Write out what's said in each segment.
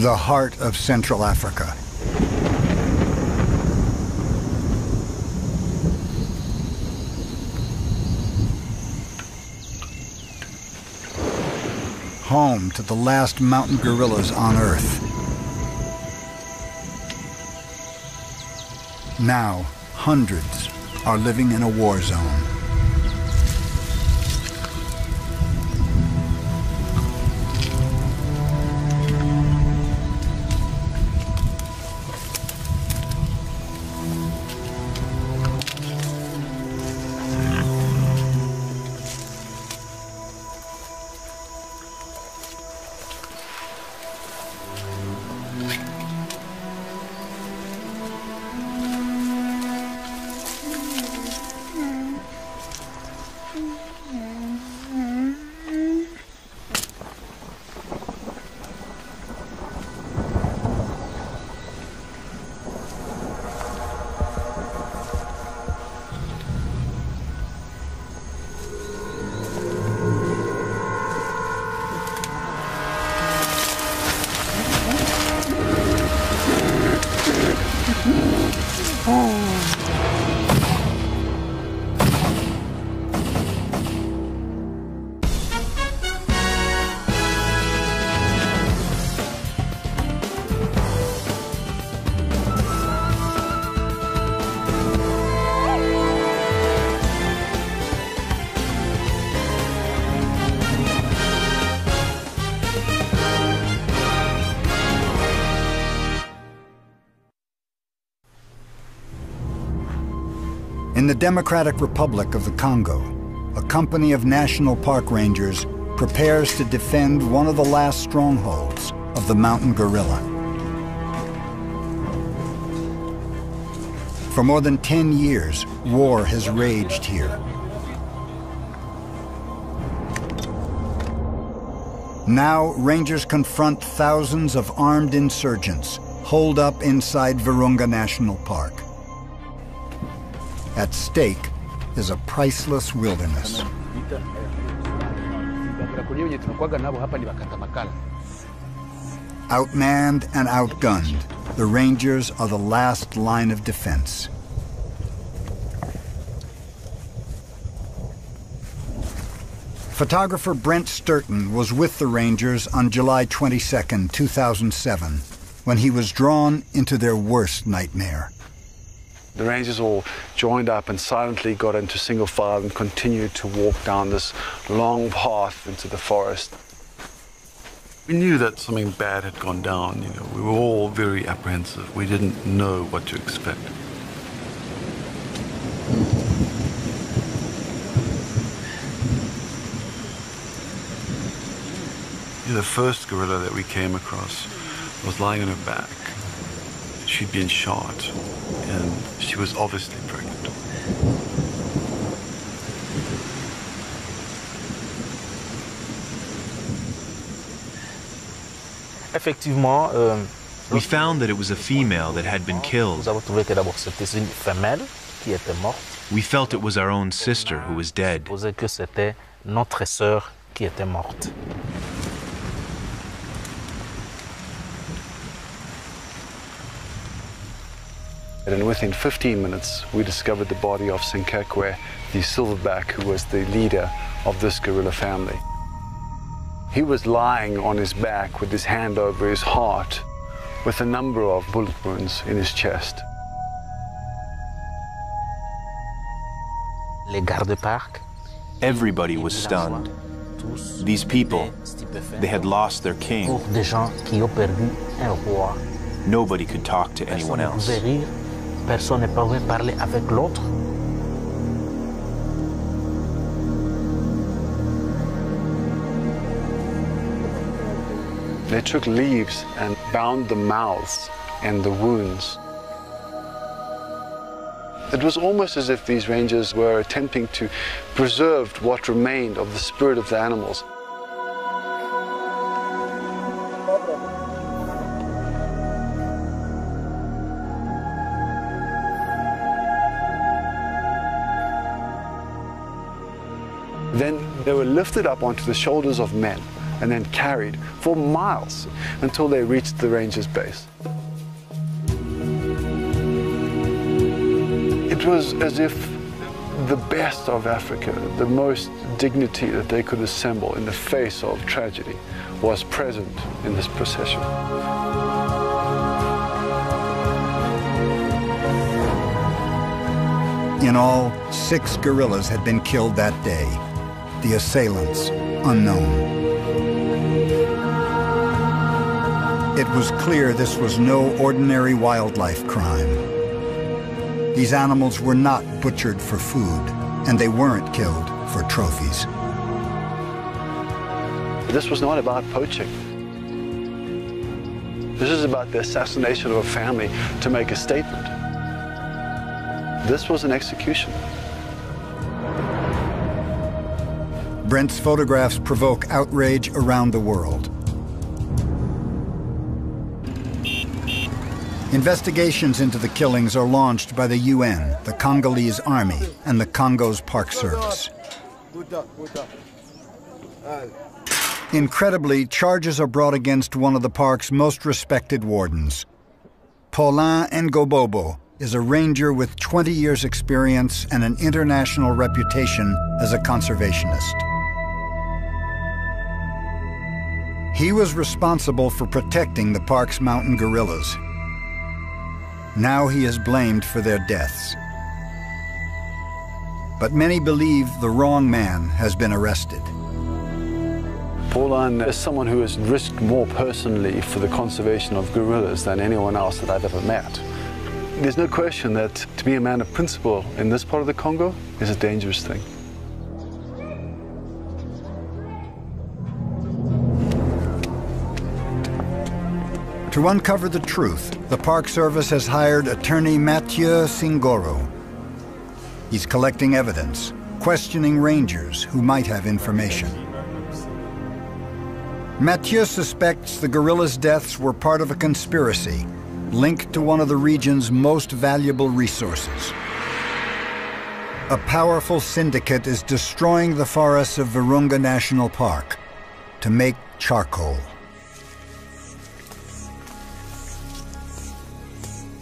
the heart of Central Africa. Home to the last mountain gorillas on Earth. Now, hundreds are living in a war zone. In the Democratic Republic of the Congo, a company of National Park Rangers prepares to defend one of the last strongholds of the mountain gorilla. For more than 10 years, war has raged here. Now, rangers confront thousands of armed insurgents holed up inside Virunga National Park. At stake is a priceless wilderness. Outmanned and outgunned, the Rangers are the last line of defense. Photographer Brent Stirton was with the Rangers on July 22, 2007, when he was drawn into their worst nightmare. The Rangers all joined up and silently got into single file and continued to walk down this long path into the forest. We knew that something bad had gone down. You know, we were all very apprehensive. We didn't know what to expect. The first gorilla that we came across was lying on her back. She'd been shot, and she was obviously pregnant. Effectivement, euh, We found that it was a female that had been killed. nous avons trouvé que d'abord c'était une femelle qui était morte. We felt it was our own sister who was dead. Supposé que c'était notre sœur qui était morte. And within 15 minutes, we discovered the body of Senkwekwe, the silverback who was the leader of this gorilla family. He was lying on his back with his hand over his heart, with a number of bullet wounds in his chest. Les gardes-parcs. Everybody was stunned. These people, they had lost their king. pour des gens qui ont perdu un roi. Nobody could talk to anyone else. Personne ne pouvait parler avec l'autre. They took leaves and bound the mouths and the wounds. It was almost as if these rangers were attempting to preserve what remained of the spirit of the animals. Lifted up onto the shoulders of men and then carried for miles until they reached the ranger's base. It was as if the best of Africa, the most dignity that they could assemble in the face of tragedy, was present in this procession. In all, six gorillas had been killed that day. The assailants, unknown. It was clear this was no ordinary wildlife crime. These animals were not butchered for food, and they weren't killed for trophies. This was not about poaching. This is about the assassination of a family to make a statement. This was an execution. Brent's photographs provoke outrage around the world. Investigations into the killings are launched by the UN, the Congolese Army, and the Congo's Park Service. Incredibly, charges are brought against one of the park's most respected wardens. Paulin Ngobobo is a ranger with 20 years' experience and an international reputation as a conservationist. He was responsible for protecting the park's mountain gorillas. Now he is blamed for their deaths. But many believe the wrong man has been arrested. Paulin is someone who has risked more personally for the conservation of gorillas than anyone else that I've ever met. There's no question that to be a man of principle in this part of the Congo is a dangerous thing. To uncover the truth, the Park Service has hired attorney Mathieu Singoro. He's collecting evidence, questioning rangers who might have information. Mathieu suspects the gorillas' deaths were part of a conspiracy linked to one of the region's most valuable resources. A powerful syndicate is destroying the forests of Virunga National Park to make charcoal.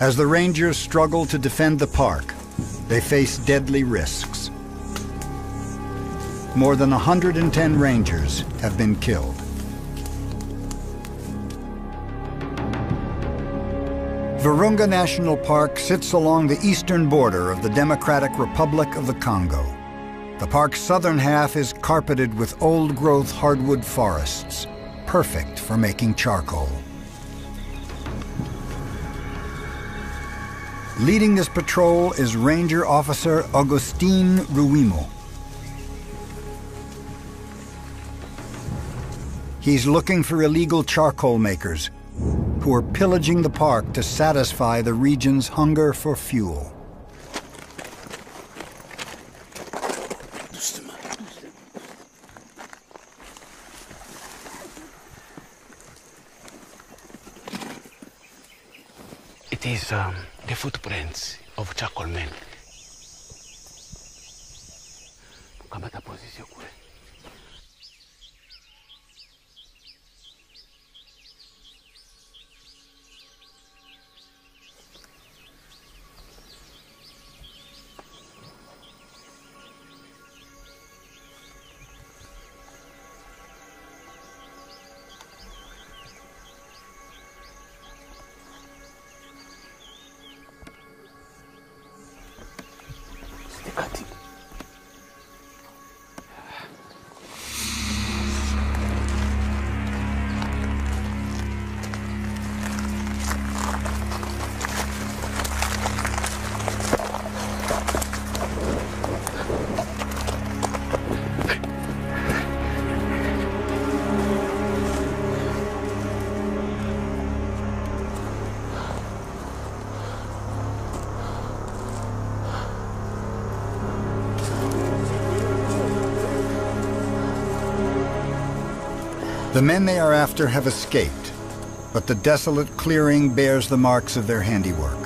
As the rangers struggle to defend the park, they face deadly risks. More than 110 rangers have been killed. Virunga National Park sits along the eastern border of the Democratic Republic of the Congo. The park's southern half is carpeted with old-growth hardwood forests, perfect for making charcoal. Leading this patrol is Ranger Officer Augustine Ruimo. He's looking for illegal charcoal makers who are pillaging the park to satisfy the region's hunger for fuel. It is um, the footprints of charcoal men. Kamata position kule. The men they are after have escaped, but the desolate clearing bears the marks of their handiwork.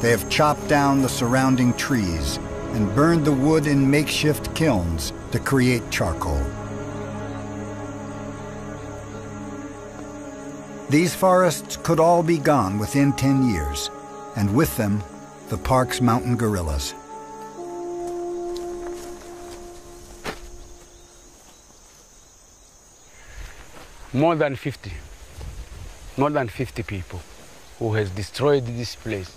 They have chopped down the surrounding trees and burned the wood in makeshift kilns to create charcoal. These forests could all be gone within 10 years, and with them, the park's mountain gorillas. More than 50. More than 50 people who has destroyed this place.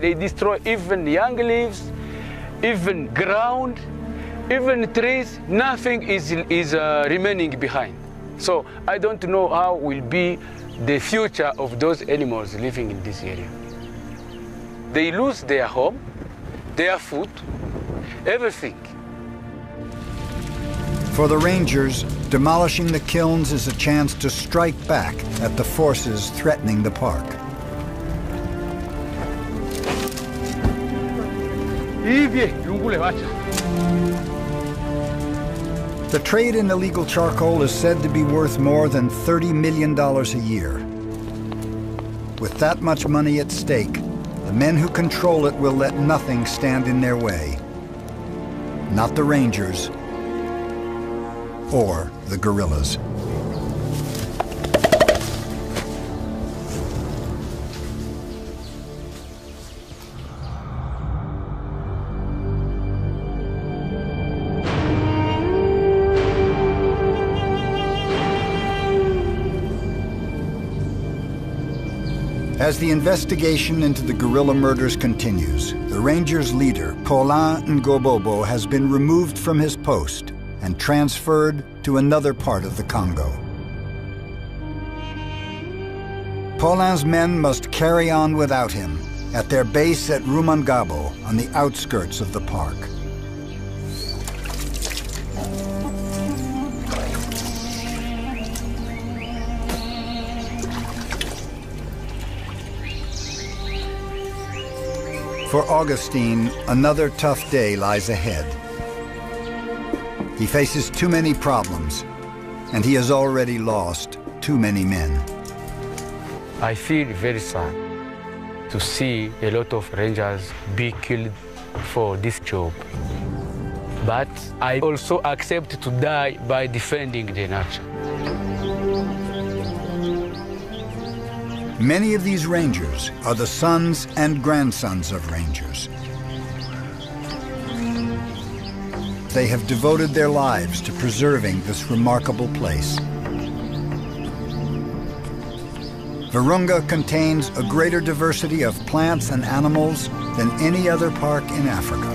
They destroy even young leaves, even ground, even trees. Nothing is, is uh, remaining behind. So I don't know how will be the future of those animals living in this area. They lose their home, their food, everything. For the Rangers, demolishing the kilns is a chance to strike back at the forces threatening the park. The trade in illegal charcoal is said to be worth more than $30 million a year. With that much money at stake, the men who control it will let nothing stand in their way. Not the Rangers or the gorillas. As the investigation into the gorilla murders continues, the Rangers' leader, Paulin Ngobobo, has been removed from his post and transferred to another part of the Congo. Paulin's men must carry on without him at their base at Rumangabo on the outskirts of the park. For Augustine, another tough day lies ahead. He faces too many problems, and he has already lost too many men. I feel very sad to see a lot of rangers be killed for this job. But I also accept to die by defending the nature. Many of these rangers are the sons and grandsons of rangers. They have devoted their lives to preserving this remarkable place. Virunga contains a greater diversity of plants and animals than any other park in Africa.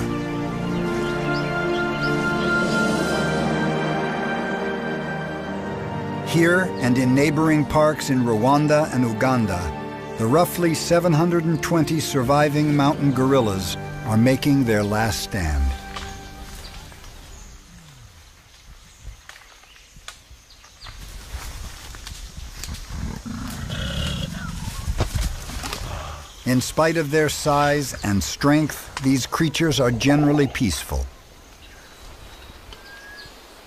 Here and in neighboring parks in Rwanda and Uganda, the roughly 720 surviving mountain gorillas are making their last stand. In spite of their size and strength, these creatures are generally peaceful.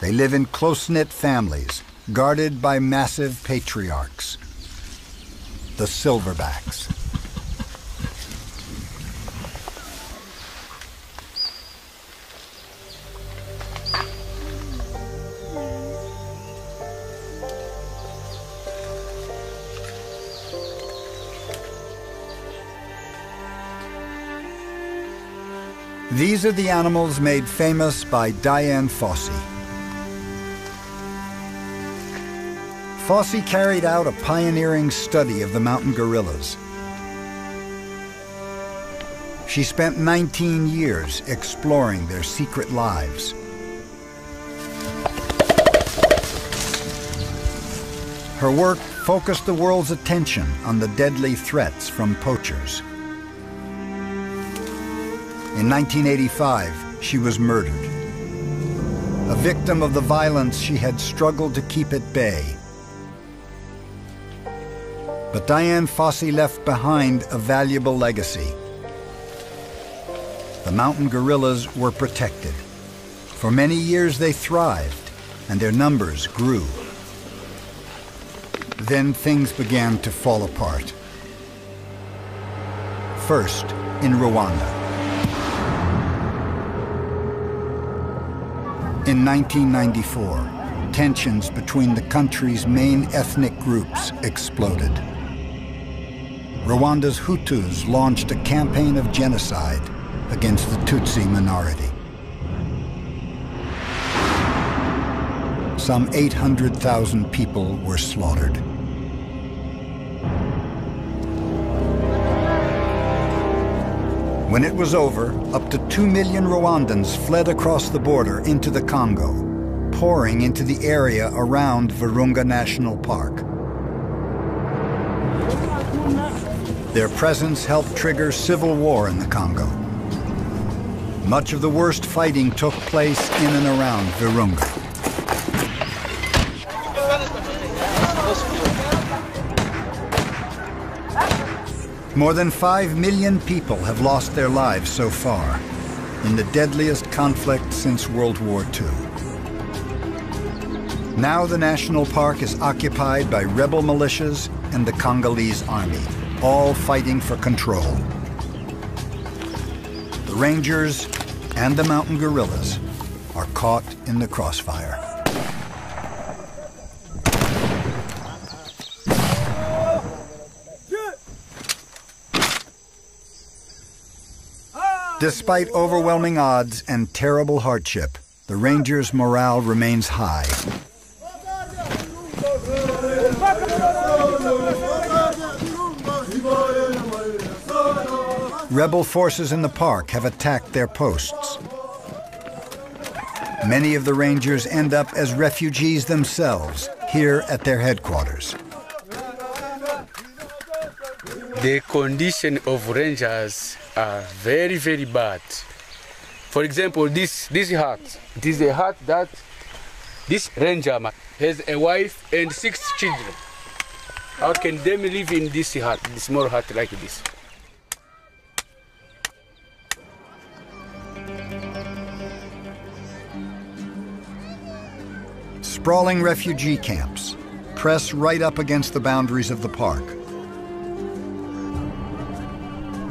They live in close-knit families, guarded by massive patriarchs, the silverbacks. These are the animals made famous by Dian Fossey. Fossey carried out a pioneering study of the mountain gorillas. She spent 19 years exploring their secret lives. Her work focused the world's attention on the deadly threats from poachers. In 1985, she was murdered. A victim of the violence she had struggled to keep at bay. But Dian Fossey left behind a valuable legacy. The mountain gorillas were protected. For many years they thrived, and their numbers grew. Then things began to fall apart. First, in Rwanda. In 1994, tensions between the country's main ethnic groups exploded. Rwanda's Hutus launched a campaign of genocide against the Tutsi minority. Some 800,000 people were slaughtered. When it was over, up to 2 million Rwandans fled across the border into the Congo, pouring into the area around Virunga National Park. Their presence helped trigger civil war in the Congo. Much of the worst fighting took place in and around Virunga. More than 5 million people have lost their lives so far in the deadliest conflict since World War II. Now the national park is occupied by rebel militias and the Congolese army, all fighting for control. The rangers and the mountain gorillas are caught in the crossfire. Despite overwhelming odds and terrible hardship, the Rangers' morale remains high. Rebel forces in the park have attacked their posts. Many of the Rangers end up as refugees themselves here at their headquarters. The condition of rangers are very, very bad. For example, this, this hut, it is a hut that this ranger has a wife and six children. How can them live in this hut, this small hut like this? Sprawling refugee camps press right up against the boundaries of the park.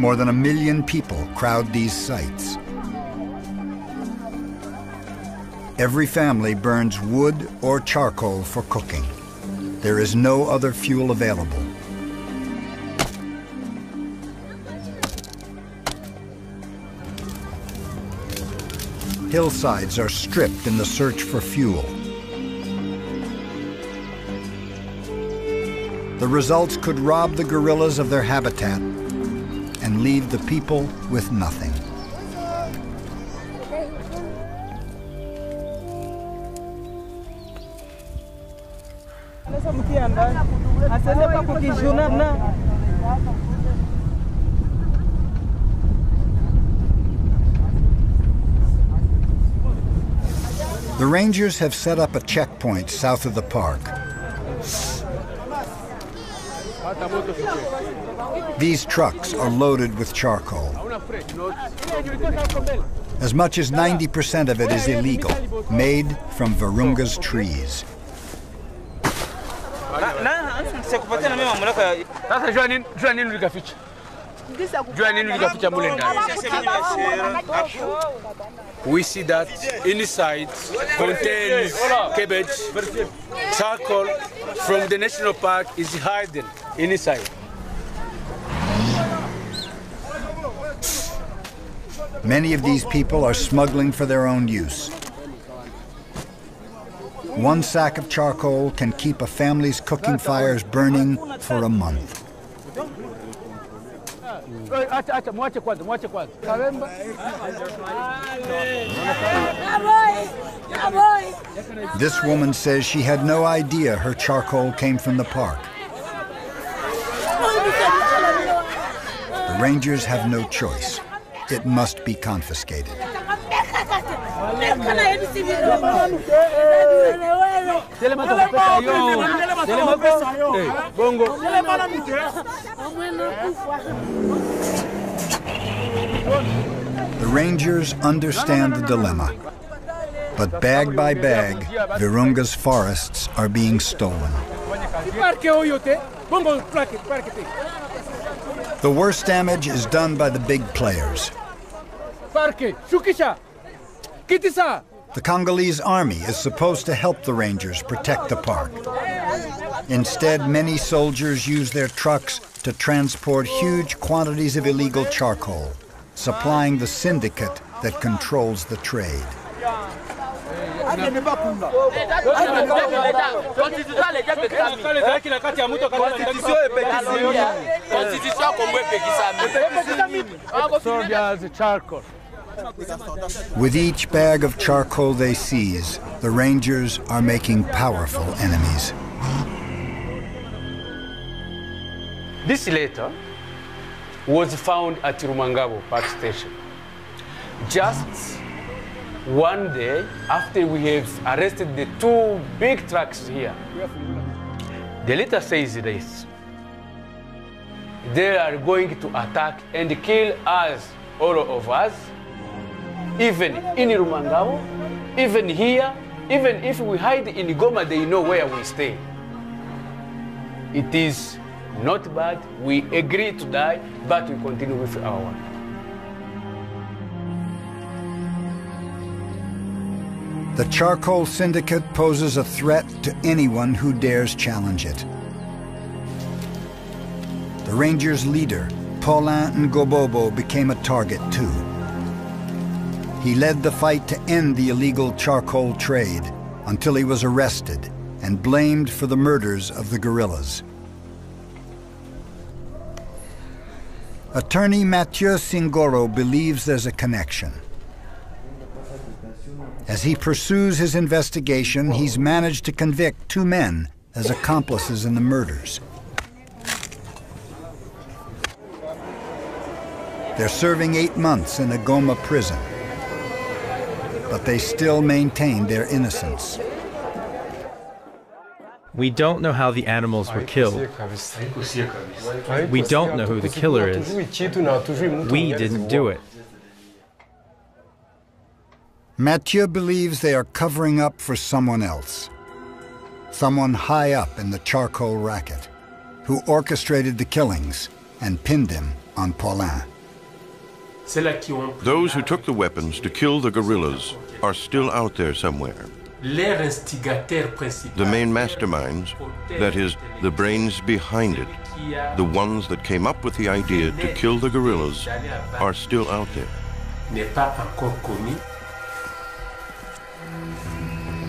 More than a million people crowd these sites. Every family burns wood or charcoal for cooking. There is no other fuel available. Hillsides are stripped in the search for fuel. The results could rob the gorillas of their habitat and leave the people with nothing. The Rangers have set up a checkpoint south of the park. These trucks are loaded with charcoal. As much as 90% of it is illegal, made from Virunga's trees. We see that inside contains cabbage, charcoal from the national park is hidden inside. Many of these people are smuggling for their own use. One sack of charcoal can keep a family's cooking fires burning for a month. This woman says she had no idea her charcoal came from the park. The rangers have no choice. It must be confiscated. The rangers understand the dilemma. But bag by bag, Virunga's forests are being stolen. The worst damage is done by the big players. Parque, shukisha. Kitisa. The Congolese army is supposed to help the rangers protect the park. Instead, many soldiers use their trucks to transport huge quantities of illegal charcoal, supplying the syndicate that controls the trade. Soldiers, charcoal. With each bag of charcoal they seize, the rangers are making powerful enemies. This letter was found at Rumangabo Park Station. Just one day after we have arrested the two big trucks here. The letter says this. They are going to attack and kill us, all of us, even in Rumangabo, even here, even if we hide in Goma, they know where we stay. It is not bad. We agree to die, but we continue with our work. The charcoal syndicate poses a threat to anyone who dares challenge it. The Rangers' leader, Paulin Ngobobo, became a target too. He led the fight to end the illegal charcoal trade until he was arrested and blamed for the murders of the gorillas. Attorney Mathieu Singoro believes there's a connection. As he pursues his investigation, he's managed to convict two men as accomplices in the murders. They're serving eight months in a Goma prison, but they still maintain their innocence. We don't know how the animals were killed. We don't know who the killer is. We didn't do it. Mathieu believes they are covering up for someone else. Someone high up in the charcoal racket, who orchestrated the killings and pinned him on Paulin. Those who took the weapons to kill the gorillas are still out there somewhere. The main masterminds, that is, the brains behind it, the ones that came up with the idea to kill the gorillas, are still out there.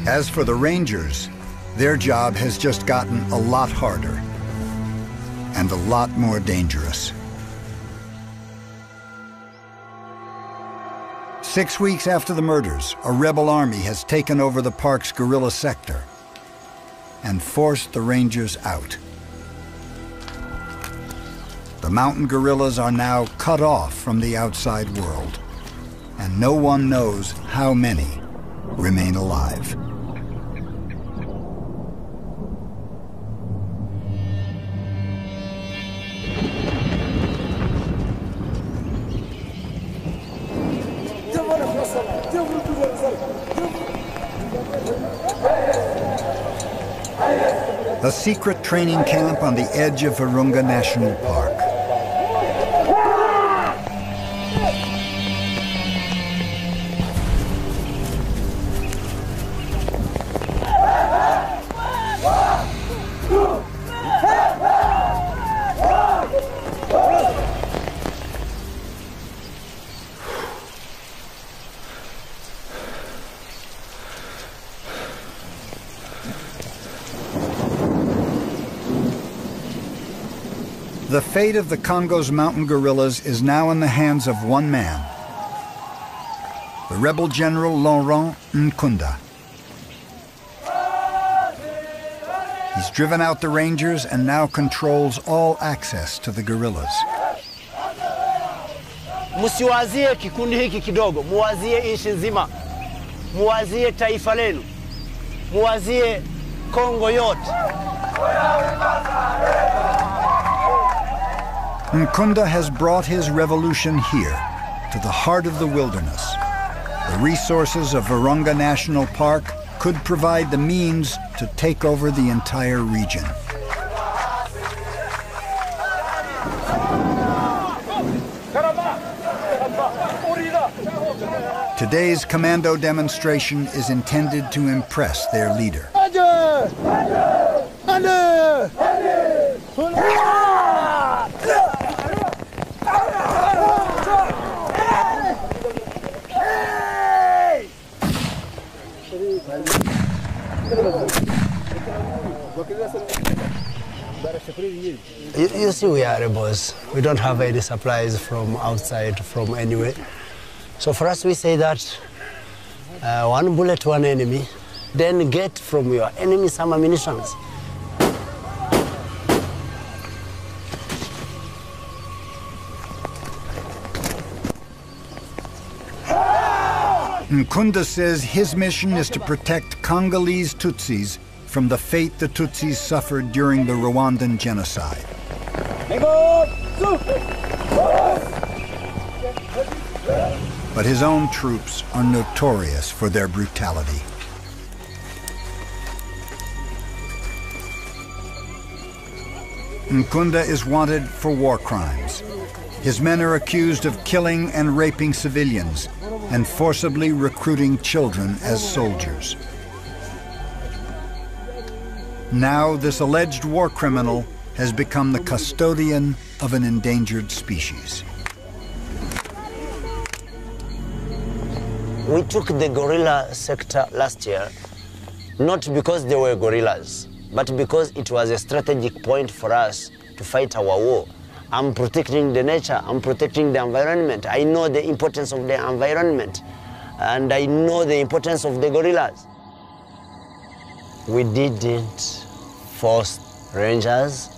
As for the Rangers, their job has just gotten a lot harder and a lot more dangerous. Six weeks after the murders, a rebel army has taken over the park's gorilla sector and forced the Rangers out. The mountain gorillas are now cut off from the outside world, and no one knows how many remain alive. A secret training camp on the edge of Virunga National Park. Fate of the Congo's mountain gorillas is now in the hands of one man, the rebel general Laurent Nkunda. He's driven out the rangers and now controls all access to the gorillas. Msiwazie yote. Nkunda has brought his revolution here, to the heart of the wilderness. The resources of Virunga National Park could provide the means to take over the entire region. Today's commando demonstration is intended to impress their leader. You, you see, we are rebels. We don't have any supplies from outside, from anywhere. So for us, we say that uh, one bullet, one enemy. Then get from your enemy some ammunition. Nkunda says his mission is to protect Congolese Tutsis from the fate the Tutsis suffered during the Rwandan genocide. But his own troops are notorious for their brutality. Nkunda is wanted for war crimes. His men are accused of killing and raping civilians and forcibly recruiting children as soldiers. Now, this alleged war criminal has become the custodian of an endangered species. We took the gorilla sector last year, not because they were gorillas, but because it was a strategic point for us to fight our war. I'm protecting the nature, I'm protecting the environment. I know the importance of the environment, and I know the importance of the gorillas. We didn't force rangers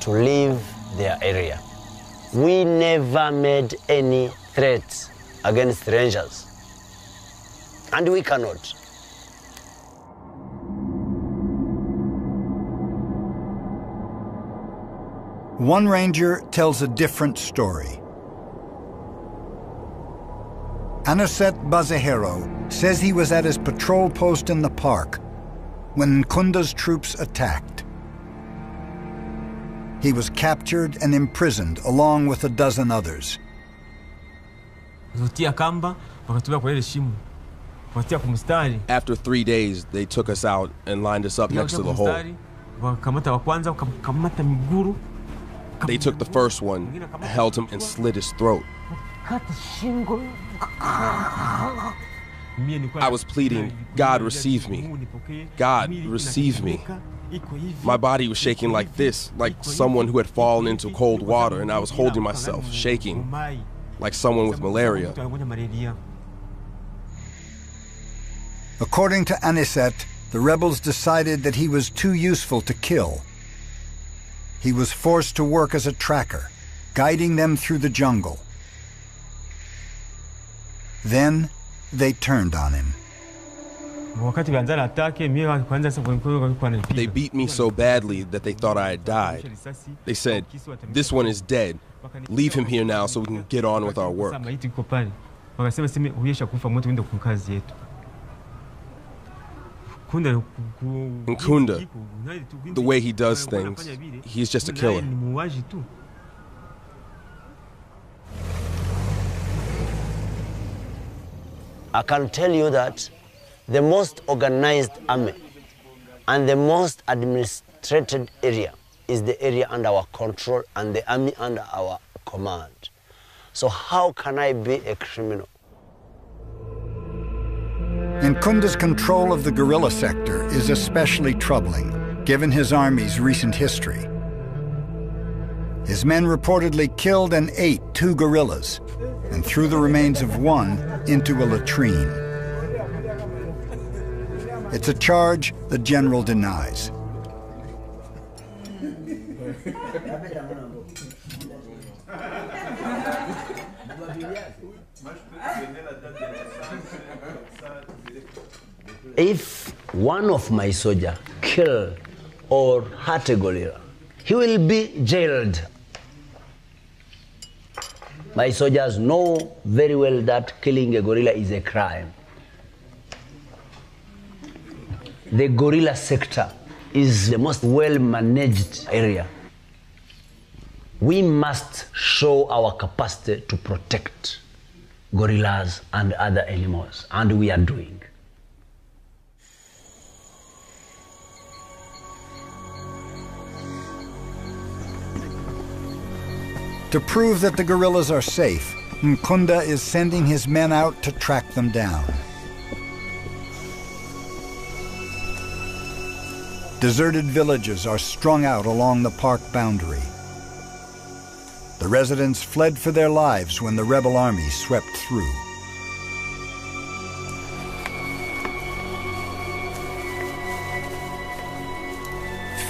to leave their area. We never made any threats against rangers, and we cannot. One ranger tells a different story. Aniset Bazahero says he was at his patrol post in the park when Kunda's troops attacked. He was captured and imprisoned along with a dozen others. After three days, they took us out and lined us up next to the hole. They took the first one, held him, and slit his throat. I was pleading, God receive me. God receive me. My body was shaking like this, like someone who had fallen into cold water, and I was holding myself, shaking, like someone with malaria. According to Aniset, the rebels decided that he was too useful to kill. He was forced to work as a tracker, guiding them through the jungle. Then they turned on him. They beat me so badly that they thought I had died. They said, This one is dead. Leave him here now so we can get on with our work. Nkunda, the way he does things, he's just a killer. I can tell you that the most organized army and the most administrated area is the area under our control and the army under our command. So how can I be a criminal? Nkunda's control of the gorilla sector is especially troubling, given his army's recent history. His men reportedly killed and ate two gorillas and threw the remains of one into a latrine. It's a charge the general denies. If one of my soldiers kill or hurt a gorilla, he will be jailed. My soldiers know very well that killing a gorilla is a crime. The gorilla sector is the most well managed area. We must show our capacity to protect gorillas and other animals, and we are doing. To prove that the gorillas are safe, Nkunda is sending his men out to track them down. Deserted villages are strung out along the park boundary. The residents fled for their lives when the rebel army swept through.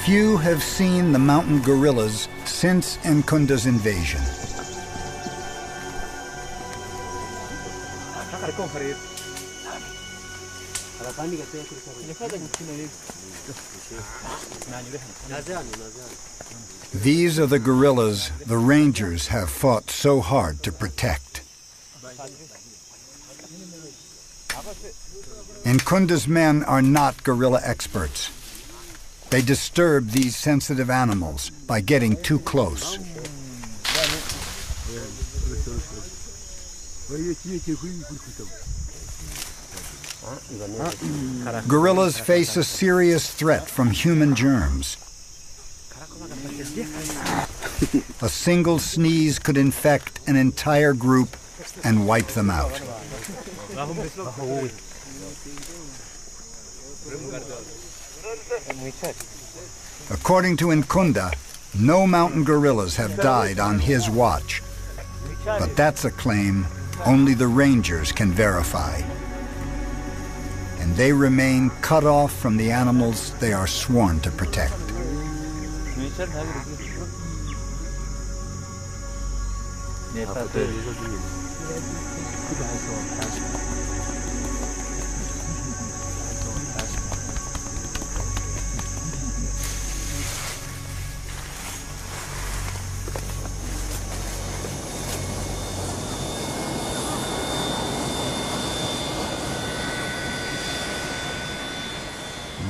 Few have seen the mountain gorillas since Nkunda's invasion. These are the gorillas the rangers have fought so hard to protect. Nkunda's men are not gorilla experts. They disturb these sensitive animals by getting too close. Gorillas face a serious threat from human germs. A single sneeze could infect an entire group and wipe them out. According to Nkunda, no mountain gorillas have died on his watch. But that's a claim only the rangers can verify. And they remain cut off from the animals they are sworn to protect.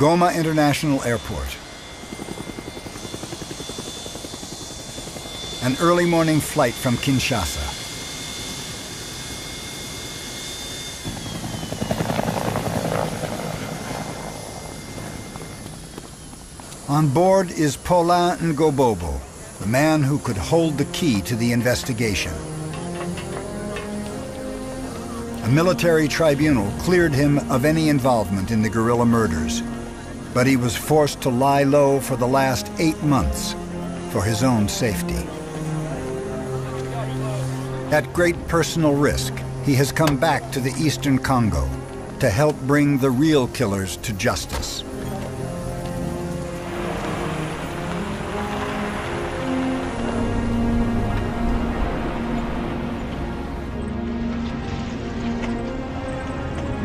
Goma International Airport. An early morning flight from Kinshasa. On board is Paulin Ngobobo, the man who could hold the key to the investigation. A military tribunal cleared him of any involvement in the gorilla murders, but he was forced to lie low for the last eight months for his own safety. At great personal risk, he has come back to the eastern Congo to help bring the real killers to justice.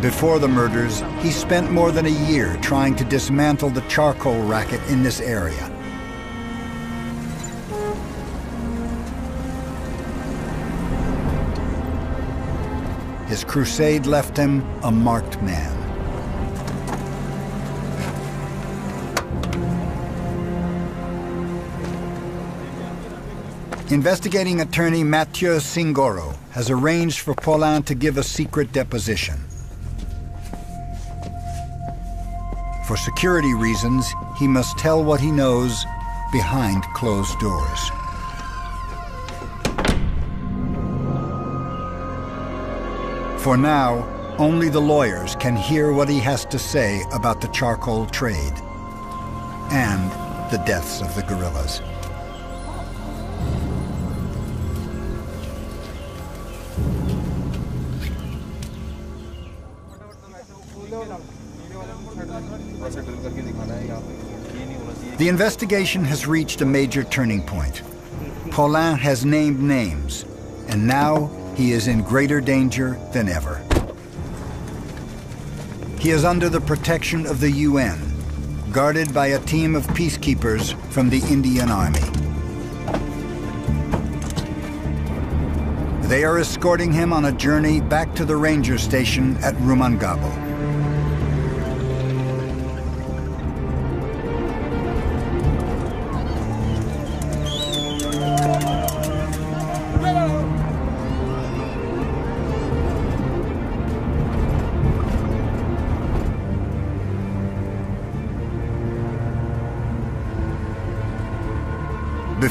Before the murders, he spent more than a year trying to dismantle the charcoal racket in this area. His crusade left him a marked man. Investigating attorney Mathieu Singoro has arranged for Paulin to give a secret deposition. For security reasons, he must tell what he knows behind closed doors. For now, only the lawyers can hear what he has to say about the charcoal trade and the deaths of the gorillas. The investigation has reached a major turning point. Paulin has named names, and now he is in greater danger than ever. He is under the protection of the UN, guarded by a team of peacekeepers from the Indian Army. They are escorting him on a journey back to the ranger station at Rumangabo.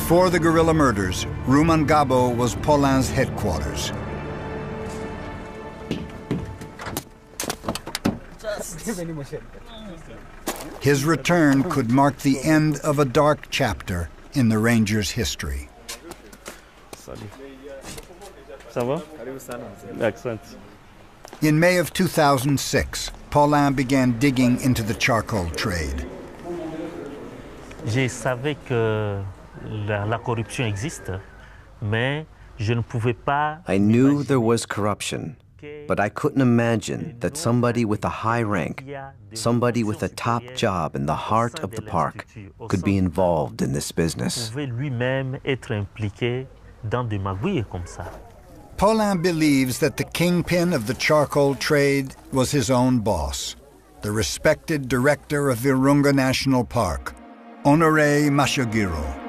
Before the gorilla murders, Rumangabo was Paulin's headquarters. His return could mark the end of a dark chapter in the Rangers' history. In May of 2006, Paulin began digging into the charcoal trade. Je savais que la, la corruption existe, mais je ne pouvais pas. I knew there was corruption, but I couldn't imagine that somebody with a high rank, somebody with a top job in the heart of the park, could be involved in this business. pouvait lui-même être impliqué dans des magouilles comme ça. Paulin believes that the kingpin of the charcoal trade was his own boss, the respected director of Virunga National Park, Honore Mashagiro.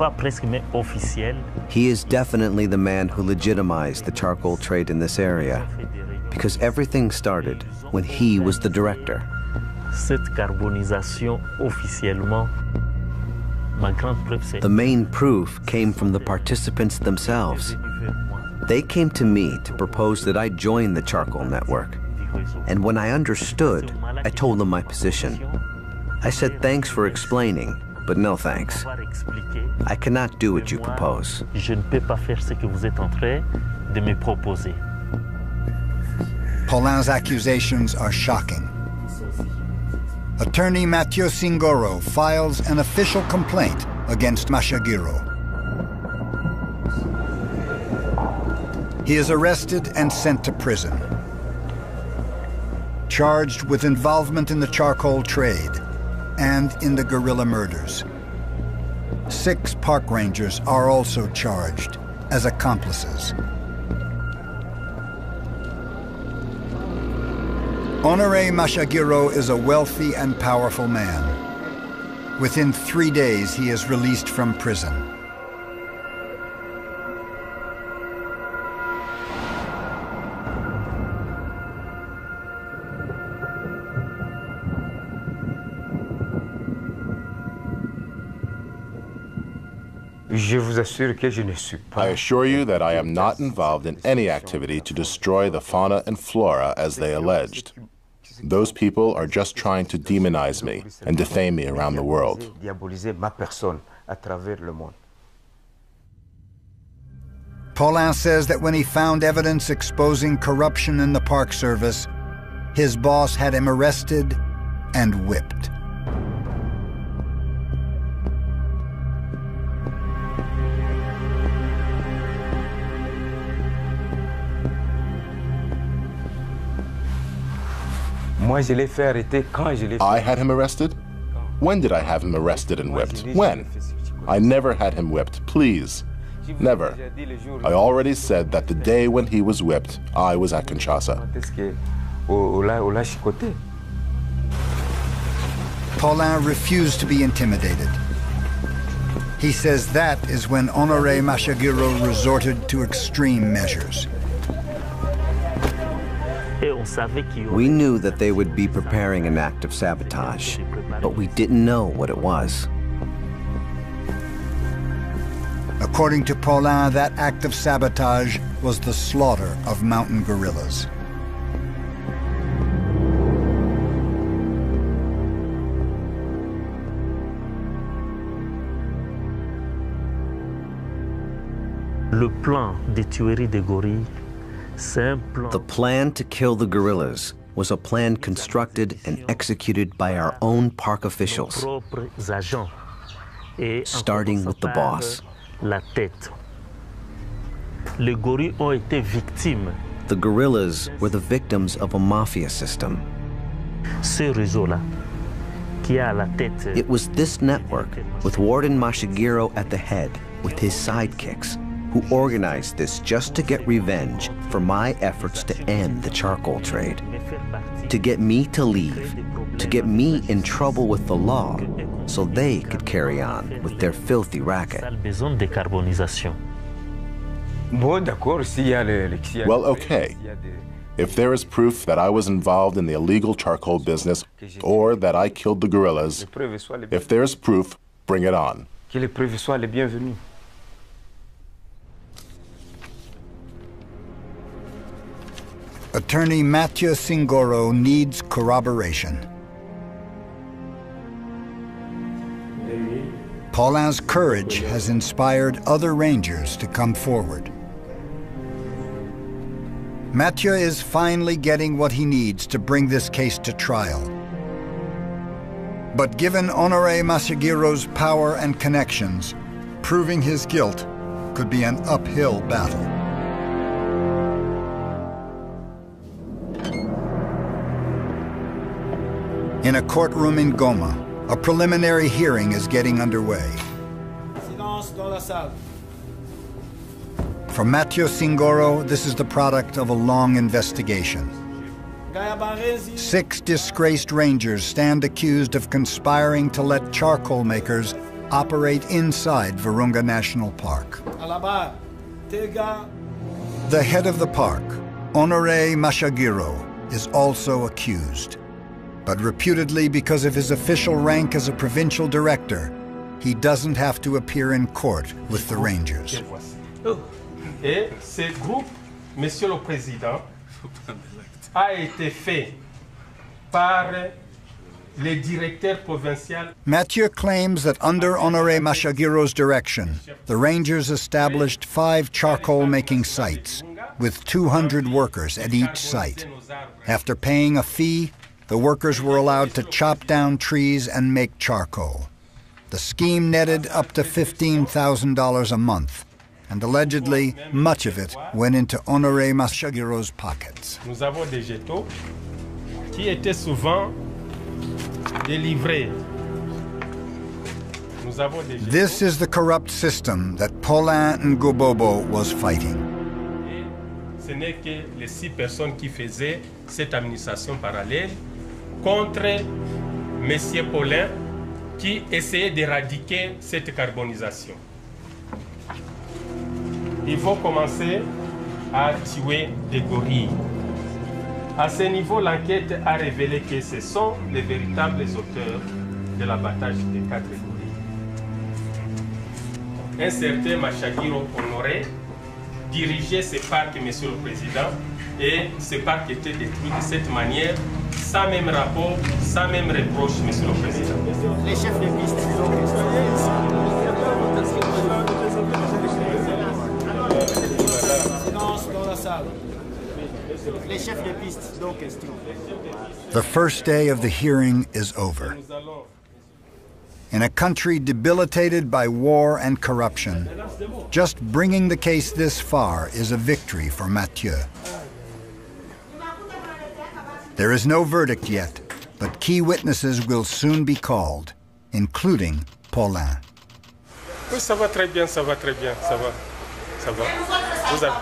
Pas presque, officiel. He is definitely the man who legitimized the charcoal trade in this area, because everything started when he was the director. Cette carbonisation officiellement, ma grande preuve, c'est The main proof came from the participants themselves. They came to me to propose that I join the charcoal network. And when I understood, I told them my position. I said thanks for explaining, but no thanks. I cannot do what you propose. je ne peux pas faire ce que vous êtes en train de me proposer. Paulin's accusations are shocking. Attorney Mathieu Singoro files an official complaint against Mashagiro. He is arrested and sent to prison. Charged with involvement in the charcoal trade and in the gorilla murders. Six park rangers are also charged as accomplices. Honore Mashagiro is a wealthy and powerful man. Within three days, he is released from prison. Je vous assure que je ne suis pas. I assure you that I am not involved in any activity to destroy the fauna and flora as they alleged. Those people are just trying to demonize me and defame me around the world. Diaboliser ma personne à travers le monde. Paulin says that when he found evidence exposing corruption in the Park Service, his boss had him arrested and whipped. Moi, je l'ai fait arrêter quand je l'ai fait. I had him arrested? When did I have him arrested and whipped? When? I never had him whipped, please. Never. I already said that the day when he was whipped, I was at Kinshasa. Est-ce que on, on l'a on l'a chicoté? Paulin refused to be intimidated. He says that is when Honore Mashagiro resorted to extreme measures. We knew that they would be preparing an act of sabotage, but we didn't know what it was. According to Paulin, that act of sabotage was the slaughter of mountain gorillas. le plan des tueries des gorilles, c'est un plan The plan to kill the gorillas was a plan constructed and executed by our own park officials, propres agents. Et en starting with the boss. La tête. Les gorilles ont été victimes. The gorillas were the victims of a mafia system. Ce réseau-là, qui a à la tête. It was this network, with Warden Mashagiro at the head, with his sidekicks, who organized this just to get revenge for my efforts to end the charcoal trade. To get me to leave, to get me in trouble with the law, so they could carry on with their filthy racket. Sale besoin de décarbonisation. Bon, d'accord, s'il y a le, le- s'il y a Well, okay. s'il y a des- If there is proof that I was involved in the illegal charcoal business or that I killed the gorillas, if there's proof, bring it on. Attorney Mathieu Singoro needs corroboration. Paulin's courage has inspired other rangers to come forward. Mathieu is finally getting what he needs to bring this case to trial. But given Honore Mashagiro's power and connections, proving his guilt could be an uphill battle. In a courtroom in Goma, a preliminary hearing is getting underway. For Mathieu Singoro, this is the product of a long investigation. Six disgraced rangers stand accused of conspiring to let charcoal makers operate inside Virunga National Park. The head of the park, Honore Mashagiro, is also accused. But reputedly because of his official rank as a provincial director, he doesn't have to appear in court with the rangers. Oh. Et ce groupe, Monsieur le Président, a été fait par les directeurs provinciaux. Mathieu claims that under Honore Mashagiro's direction, the Rangers established five charcoal making sites with 200 workers at each site. After paying a fee, the workers were allowed to chop down trees and make charcoal. The scheme netted up to $15,000 a month, and allegedly, much of it went into Honore Mashagiro's pockets. Nous avons des jetos qui étaient souvent délivrés. Nous avons des jetos This is the corrupt system that Paulin Ngobobo was fighting. Ce n'est que les six personnes qui faisaient cette administration parallèle contre M. Paulin qui essayait d'éradiquer cette carbonisation. Il faut commencer à tuer des gorilles. À ce niveau, l'enquête a révélé que ce sont les véritables auteurs de l'abattage des quatre gorilles. Un certain Machagiro Honoré dirigeait ce parc, Monsieur le Président, et ce parc était détruit de cette manière, sans même rapport, sans même reproche, Monsieur le Président. Les chefs de piste. Silence dans la salle. Les chefs de piste, donc question. The first day of the hearing is over. In a country debilitated by war and corruption, just bringing the case this far is a victory for Mathieu. There is no verdict yet, but key witnesses will soon be called, including Paulin. Oui, ça va très bien, ça va très bien, ça va. Ça va. Vous avez,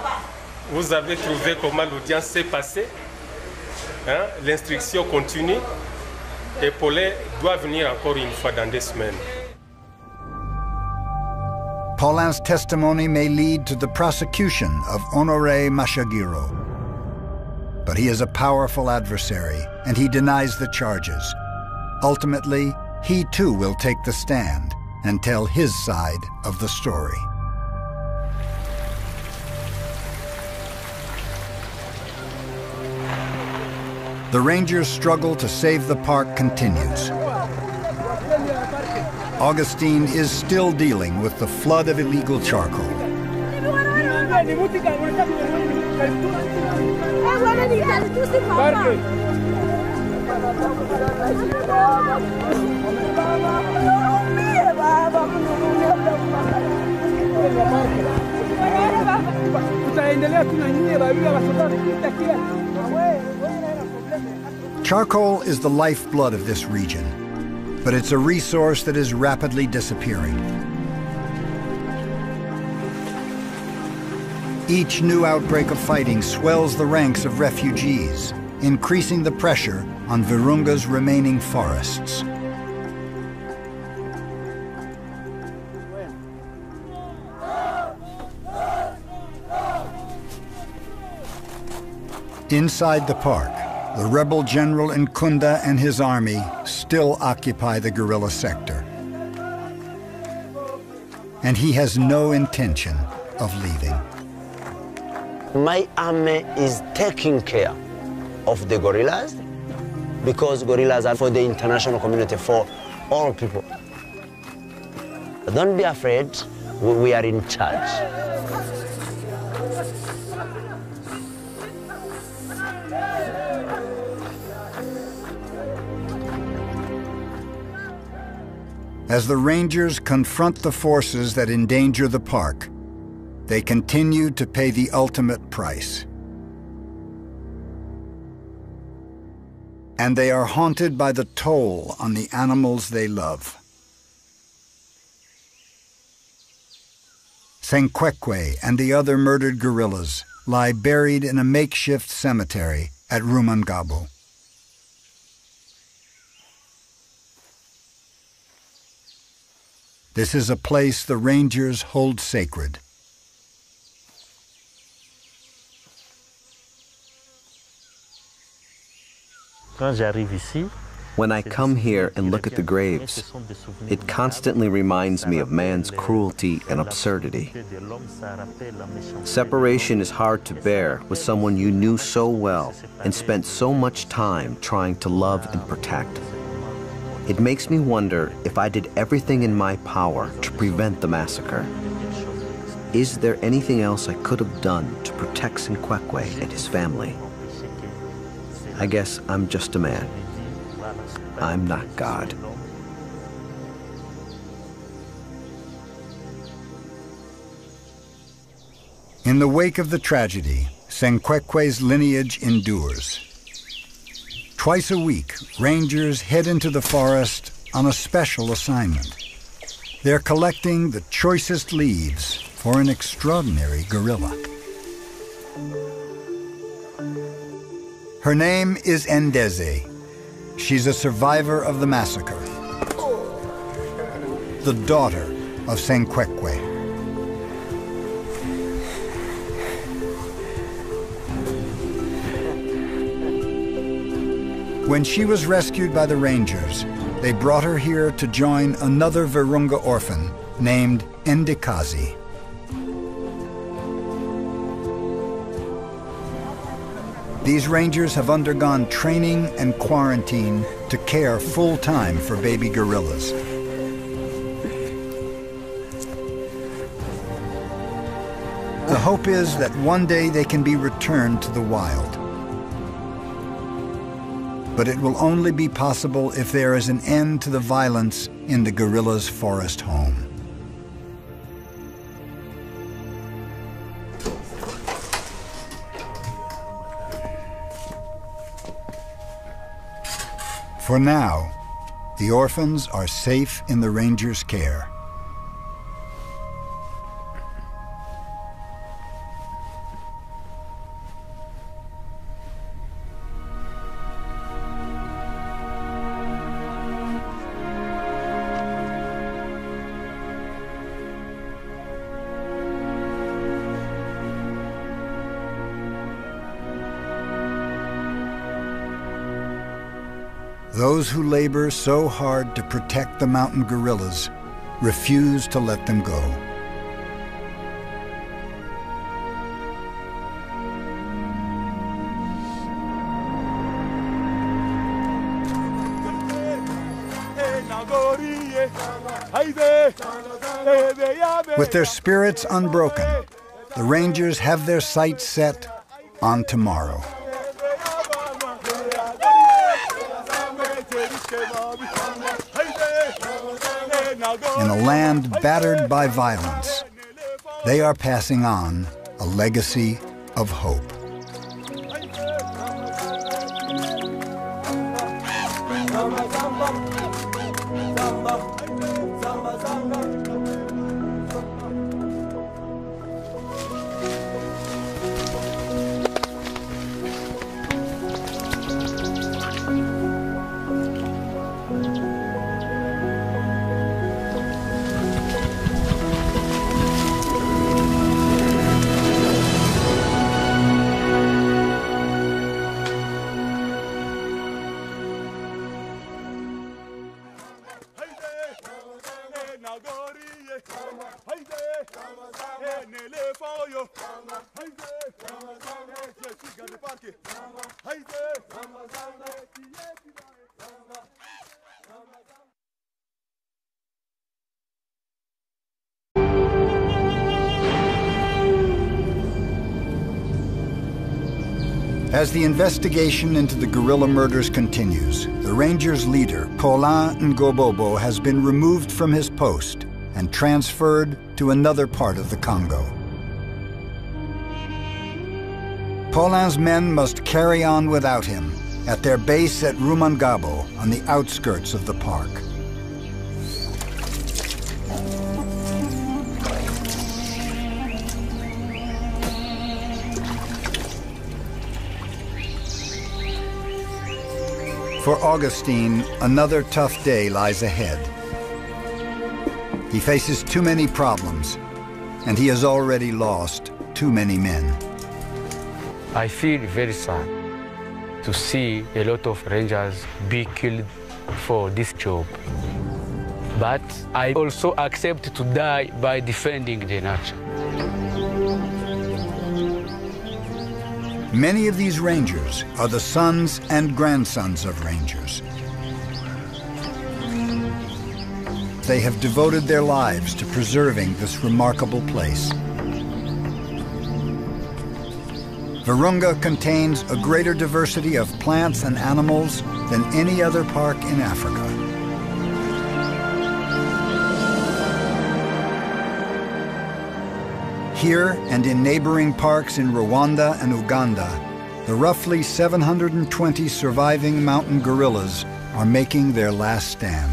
vous avez trouvé comment l'audience s'est passée hein? L'instruction continue et Paulin doit venir encore une fois dans deux semaines. Paulin's testimony may lead to the prosecution of Honore Mashagiro. But he is a powerful adversary, and he denies the charges. Ultimately, he too will take the stand and tell his side of the story. The Rangers' struggle to save the park continues. Augustine is still dealing with the flood of illegal charcoal. Charcoal is the lifeblood of this region, but it's a resource that is rapidly disappearing. Each new outbreak of fighting swells the ranks of refugees, increasing the pressure on Virunga's remaining forests. Inside the park, the rebel general Nkunda and his army still occupy the gorilla sector. And he has no intention of leaving. My army is taking care of the gorillas because gorillas are for the international community, for all people. Don't be afraid, we are in charge. As the Rangers confront the forces that endanger the park, they continue to pay the ultimate price. And they are haunted by the toll on the animals they love. Senkwekwe and the other murdered gorillas lie buried in a makeshift cemetery at Rumangabo. This is a place the rangers hold sacred. When I come here and look at the graves, it constantly reminds me of man's cruelty and absurdity. Separation is hard to bear with someone you knew so well and spent so much time trying to love and protect. It makes me wonder if I did everything in my power to prevent the massacre. Is there anything else I could have done to protect Senkwekwe and his family? I guess I'm just a man. I'm not God. In the wake of the tragedy, Senkwekwe's lineage endures. Twice a week, rangers head into the forest on a special assignment. They're collecting the choicest leaves for an extraordinary gorilla. Her name is Ndeze. She's a survivor of the massacre. The daughter of Senkwekwe. When she was rescued by the rangers, they brought her here to join another Virunga orphan named Ndakasi. These rangers have undergone training and quarantine to care full-time for baby gorillas. The hope is that one day they can be returned to the wild. But it will only be possible if there is an end to the violence in the gorilla's forest home. For now, the orphans are safe in the ranger's care. Those who labor so hard to protect the mountain gorillas refuse to let them go. With their spirits unbroken, the Rangers have their sights set on tomorrow. In a land battered by violence, they are passing on a legacy of hope. The investigation into the gorilla murders continues, the Rangers' leader, Paulin Ngobobo, has been removed from his post and transferred to another part of the Congo. Paulin's men must carry on without him at their base at Rumangabo on the outskirts of the park. For Augustine, another tough day lies ahead. He faces too many problems, and he has already lost too many men. I feel very sad to see a lot of rangers be killed for this job. But I also accept to die by defending the nature. Many of these rangers are the sons and grandsons of rangers. They have devoted their lives to preserving this remarkable place. Virunga contains a greater diversity of plants and animals than any other park in Africa. Here and in neighboring parks in Rwanda and Uganda, the roughly 720 surviving mountain gorillas are making their last stand.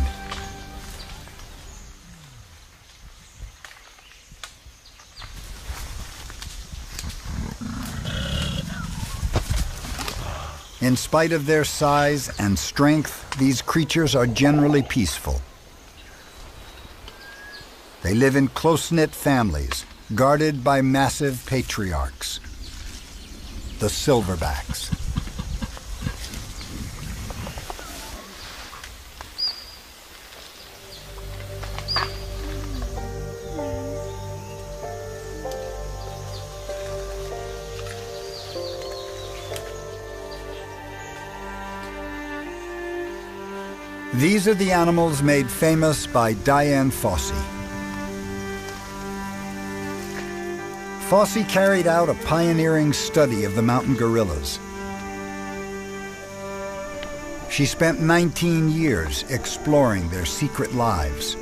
In spite of their size and strength, these creatures are generally peaceful. They live in close-knit families, guarded by massive patriarchs, the silverbacks. These are the animals made famous by Dian Fossey. Fossey carried out a pioneering study of the mountain gorillas. She spent 19 years exploring their secret lives.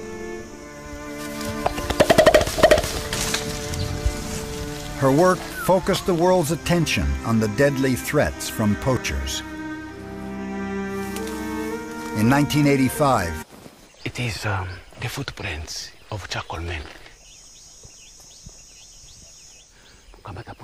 Her work focused the world's attention on the deadly threats from poachers. In 1985, It is um, the footprints of charcoal men. 頑張った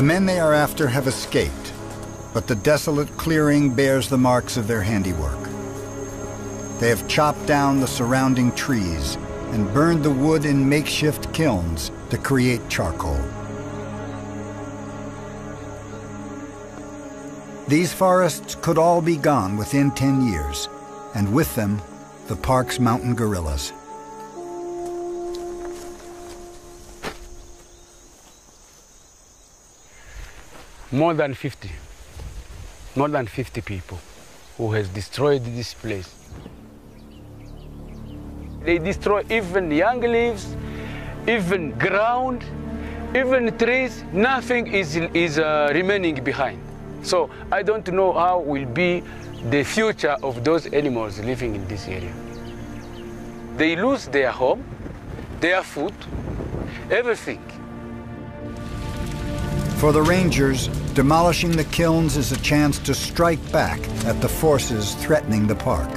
the men they are after have escaped, but the desolate clearing bears the marks of their handiwork. They have chopped down the surrounding trees and burned the wood in makeshift kilns to create charcoal. These forests could all be gone within 10 years, and with them, the park's mountain gorillas. More than 50. More than 50 people who has destroyed this place. They destroy even young leaves, even ground, even trees, nothing is, is uh, remaining behind. So I don't know how will be the future of those animals living in this area. They lose their home, their food, everything. For the rangers, demolishing the kilns is a chance to strike back at the forces threatening the park.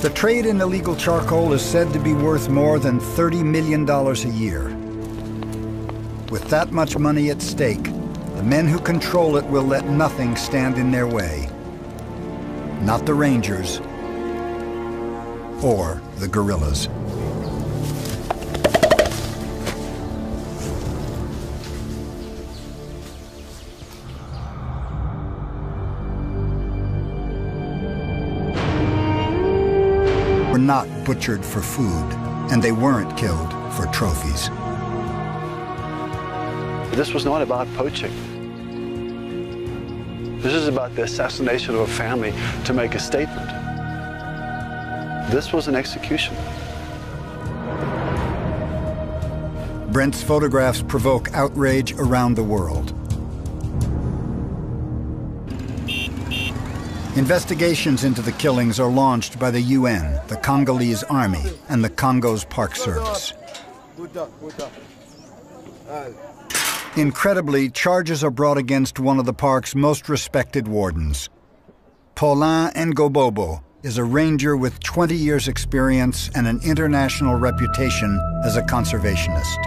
The trade in illegal charcoal is said to be worth more than $30 million a year. With that much money at stake, the men who control it will let nothing stand in their way. Not the Rangers or the gorillas. were not butchered for food, and they weren't killed for trophies. This was not about poaching. This is about the assassination of a family to make a statement. This was an execution. Brent's photographs provoke outrage around the world. Investigations into the killings are launched by the UN, the Congolese army, and the Congo's Park Service. Incredibly, charges are brought against one of the park's most respected wardens. Paulin Ngobobo is a ranger with 20 years' experience and an international reputation as a conservationist.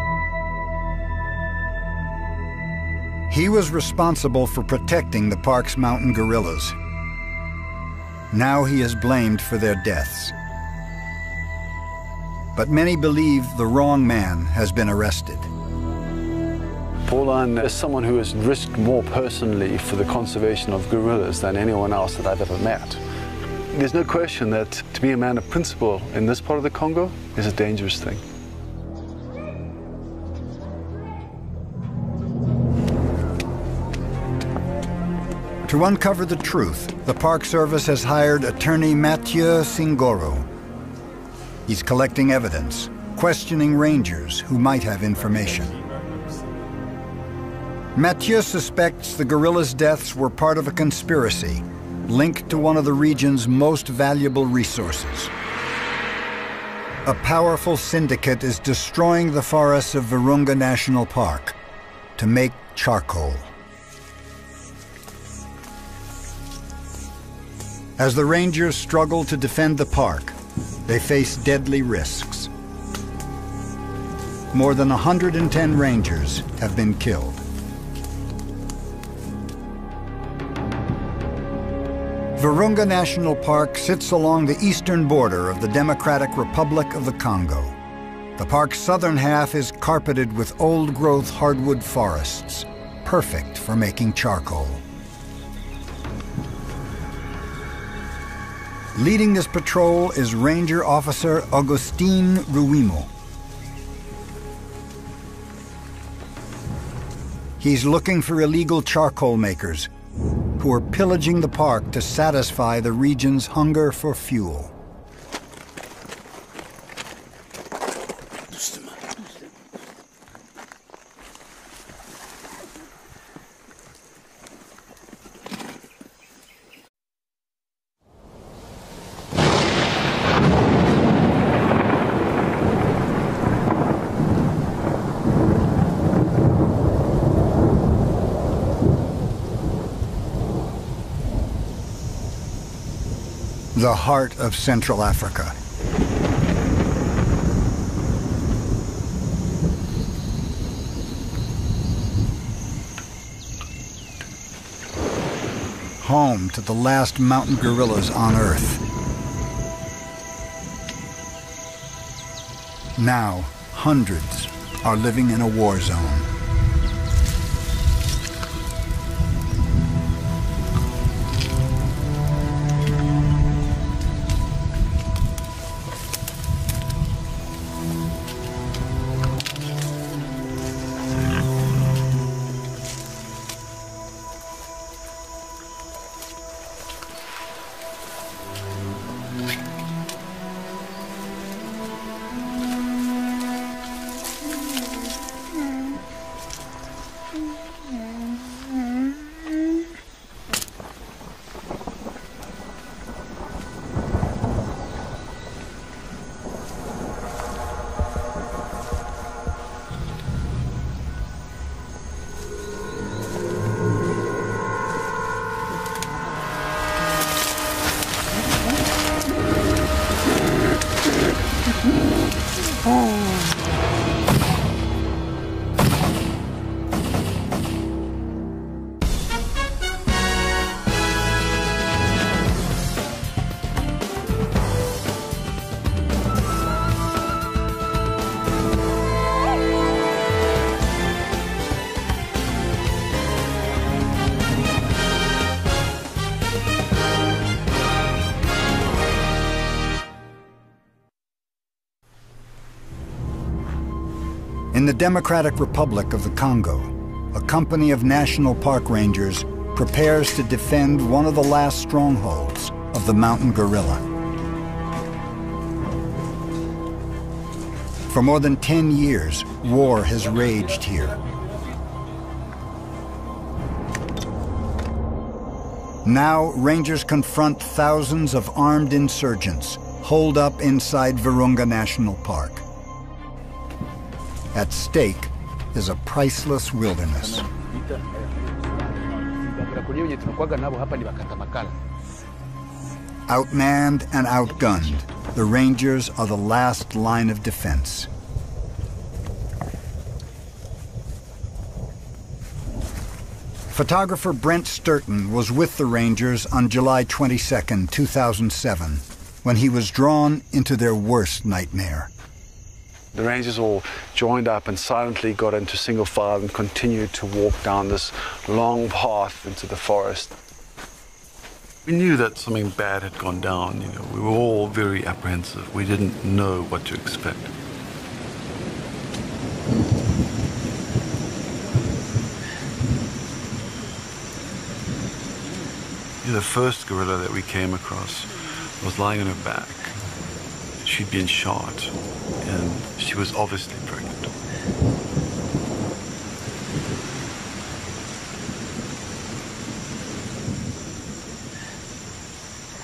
He was responsible for protecting the park's mountain gorillas, now he is blamed for their deaths. But many believe the wrong man has been arrested. Paulin is someone who has risked more personally for the conservation of gorillas than anyone else that I've ever met. There's no question that to be a man of principle in this part of the Congo is a dangerous thing. To uncover the truth, the Park Service has hired attorney Mathieu Singoro. He's collecting evidence, questioning rangers who might have information. Mathieu suspects the gorillas' deaths were part of a conspiracy linked to one of the region's most valuable resources. A powerful syndicate is destroying the forests of Virunga National Park to make charcoal. As the rangers struggle to defend the park, they face deadly risks. More than 110 rangers have been killed. Virunga National Park sits along the eastern border of the Democratic Republic of the Congo. The park's southern half is carpeted with old-growth hardwood forests, perfect for making charcoal. Leading this patrol is Ranger Officer Augustine Ruimo. He's looking for illegal charcoal makers who are pillaging the park to satisfy the region's hunger for fuel. the heart of Central Africa. Home to the last mountain gorillas on Earth. Now, hundreds are living in a war zone. Democratic Republic of the Congo, a company of National Park Rangers prepares to defend one of the last strongholds of the mountain gorilla. For more than 10 years, war has raged here. Now, rangers confront thousands of armed insurgents holed up inside Virunga National Park. At stake is a priceless wilderness. Outmanned and outgunned, the Rangers are the last line of defense. Photographer Brent Stirton was with the Rangers on July 22, 2007, when he was drawn into their worst nightmare. The Rangers all joined up and silently got into single file and continued to walk down this long path into the forest. We knew that something bad had gone down, you know. We were all very apprehensive. We didn't know what to expect. The first gorilla that we came across was lying on her back. She'd been shot, and she was obviously pregnant.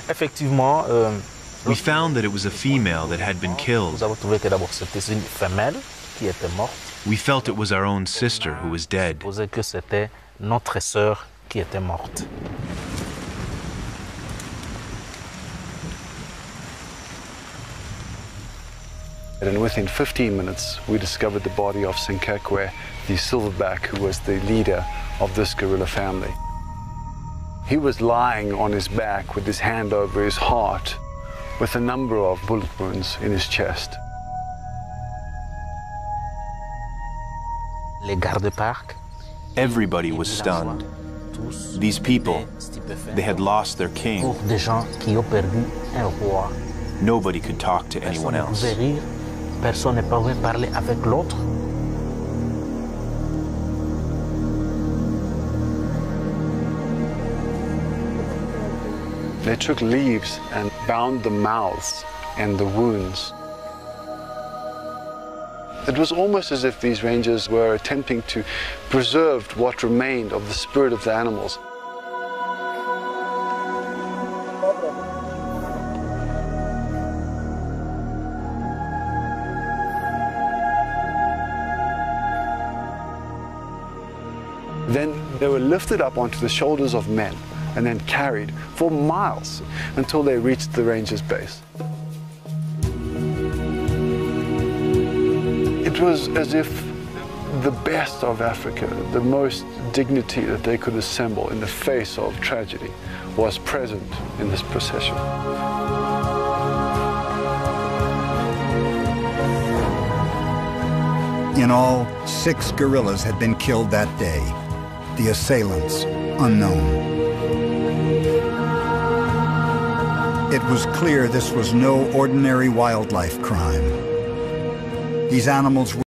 Effectivement, euh, we found that it was a female that had been killed. We felt it was our own sister who was dead. And within 15 minutes, we discovered the body of Senkwekwe, the silverback who was the leader of this gorilla family. He was lying on his back with his hand over his heart, with a number of bullet wounds in his chest. Les gardes-parcs. Everybody was stunned. These people, they had lost their king. Des gens qui ont perdu un roi. Nobody could talk to anyone else. Personne parler avec l'autre. They took leaves and bound the mouths and the wounds. It was almost as if these rangers were attempting to preserve what remained of the spirit of the animals. They were lifted up onto the shoulders of men and then carried for miles until they reached the ranger's base. It was as if the best of Africa, the most dignity that they could assemble in the face of tragedy, was present in this procession. In all, six gorillas had been killed that day. The assailants, unknown. It was clear this was no ordinary wildlife crime. These animals